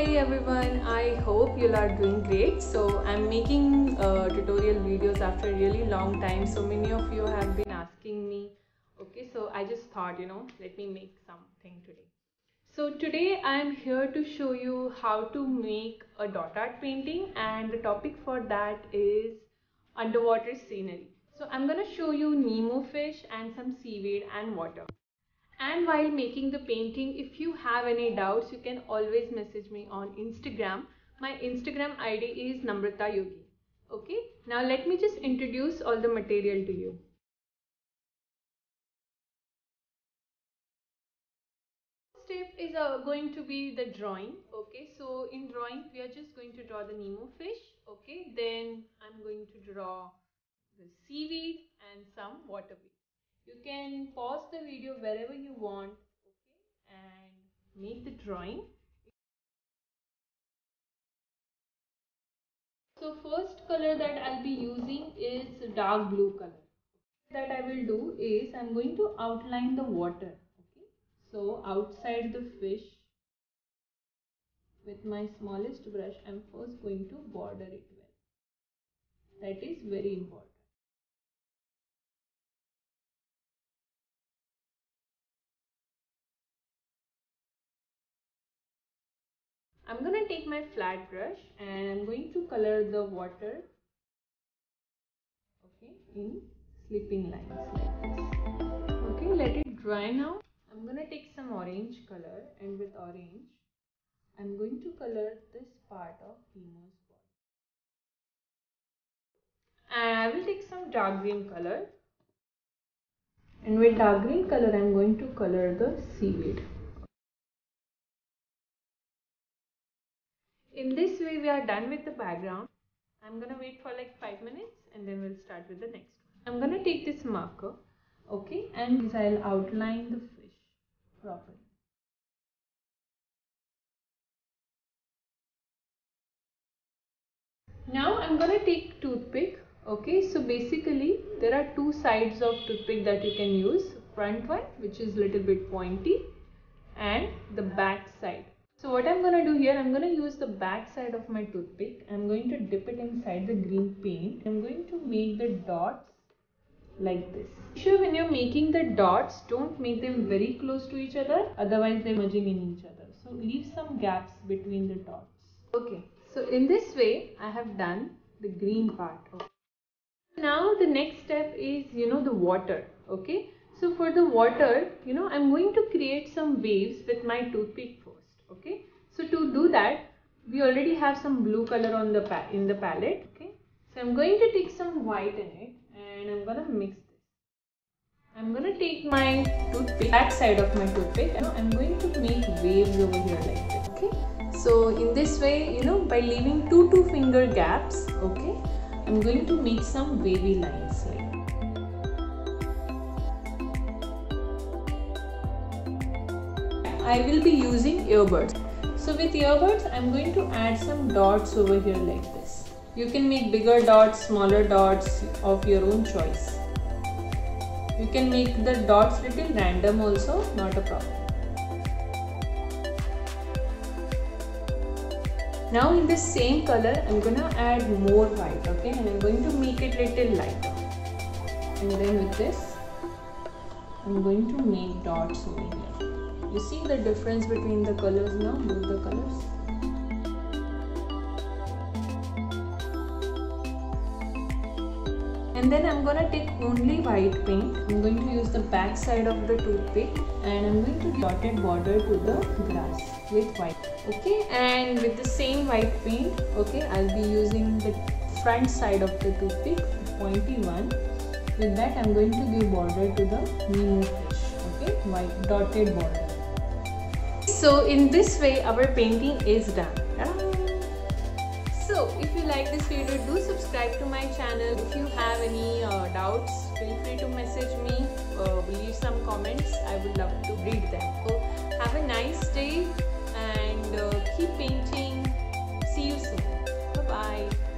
Hi everyone, I hope you are doing great. So I'm making uh, tutorial videos after a really long time. So many of you have been asking me. Okay, so I just thought, you know, let me make something today. So today I am here to show you how to make a dot art painting and the topic for that is underwater scenery. So I'm gonna show you Nemo fish and some seaweed and water. And while making the painting, if you have any doubts, you can always message me on Instagram. My Instagram ID is Namrata Yogi. Okay, now let me just introduce all the material to you. Step is uh, going to be the drawing. Okay, so in drawing, we are just going to draw the Nemo fish. Okay, then I'm going to draw the seaweed and some water you can pause the video wherever you want okay? And make the drawing. So first color that I'll be using is dark blue color. That I will do is I'm going to outline the water okay? So outside the fish with my smallest brush I'm first going to border it well. That is very important I'm going to take my flat brush and I'm going to color the water okay in slipping lines like this. Okay, let it dry now. I'm going to take some orange color and with orange I'm going to color this part of Nemo's body. And I will take some dark green color and with dark green color I'm going to color the seaweed. In this way we are done with the background. I'm gonna wait for like 5 minutes and then we'll start with the next one. I'm gonna take this marker okay and this I'll outline the fish properly. Now I'm gonna take toothpick okay? So basically there are two sides of toothpick that you can use. Front one which is little bit pointy and the back side so what I'm going to do here, I'm going to use the back side of my toothpick. I'm going to dip it inside the green paint. I'm going to make the dots like this. Sure, when you're making the dots, don't make them very close to each other. Otherwise, they're merging in each other. So leave some gaps between the dots. Okay, so in this way, I have done the green part. Okay. Now the next step is, you know, the water. Okay. So for the water, you know, I'm going to create some waves with my toothpick okay? So to do that we already have some blue color on the in the palette okay? So i'm going to take some white in it and i'm gonna mix this. I'm gonna take my toothpick back side of my toothpick and i'm going to make waves over here like this okay? So in this way you know by leaving two two finger gaps okay i'm going to make some wavy lines like I will be using earbuds. So with earbuds, I'm going to add some dots over here like this. You can make bigger dots, smaller dots of your own choice. You can make the dots little random also, not a problem. Now in this same color, I'm gonna add more white, okay? And I'm going to make it little lighter. And then with this, I'm going to make dots over here you see the difference between the colors now both the colors? And then I'm gonna take only white paint. I'm going to use the back side of the toothpick and I'm going to dotted border to the grass with white. Okay and with the same white paint okay I'll be using the front side of the toothpick pointy one. With that I'm going to give border to the Nemo fish okay? White dotted border so in this way our painting is done. So if you like this video do subscribe to my channel. If you have any uh, doubts feel free to message me uh, leave some comments. I would love to read them. So have a nice day and uh, keep painting. See you soon. Bye bye.